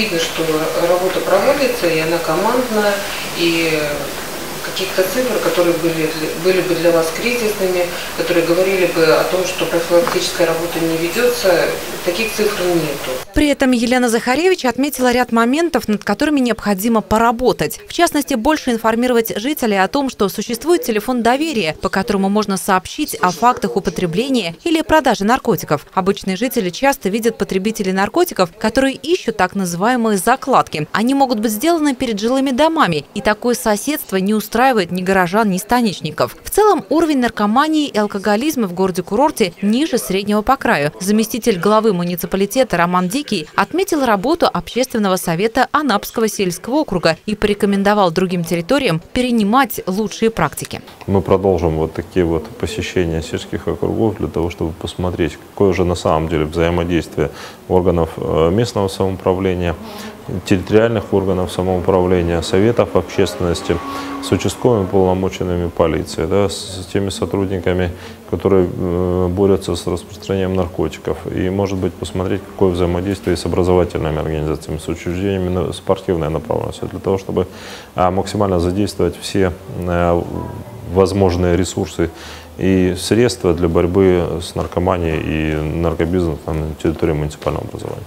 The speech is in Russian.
видно, что работа проводится, и она командная, и каких-то цифр, которые были, были бы для вас кризисными, которые говорили бы о том, что профилактическая работа не ведется, таких цифр нету. При этом Елена Захаревич отметила ряд моментов, над которыми необходимо поработать. В частности, больше информировать жителей о том, что существует телефон доверия, по которому можно сообщить о фактах употребления или продажи наркотиков. Обычные жители часто видят потребителей наркотиков, которые ищут так называемые закладки. Они могут быть сделаны перед жилыми домами, и такое соседство не устраивает ни горожан, ни станичников. В целом, уровень наркомании и алкоголизма в городе-курорте ниже среднего по краю. Заместитель главы муниципалитета Роман Дикий отметил работу общественного совета Анапского сельского округа и порекомендовал другим территориям перенимать лучшие практики. Мы продолжим вот такие вот посещения сельских округов для того, чтобы посмотреть, какое же на самом деле взаимодействие органов э, местного самоуправления, территориальных органов самоуправления, советов общественности с участковыми полномоченными полиции, да, с теми сотрудниками, которые э, борются с распространением наркотиков. И, может быть, посмотреть, какое взаимодействие с образовательными организациями, с учреждениями спортивной направленности, для того, чтобы а, максимально задействовать все э, возможные ресурсы и средства для борьбы с наркоманией и наркобизнесом на территории муниципального образования.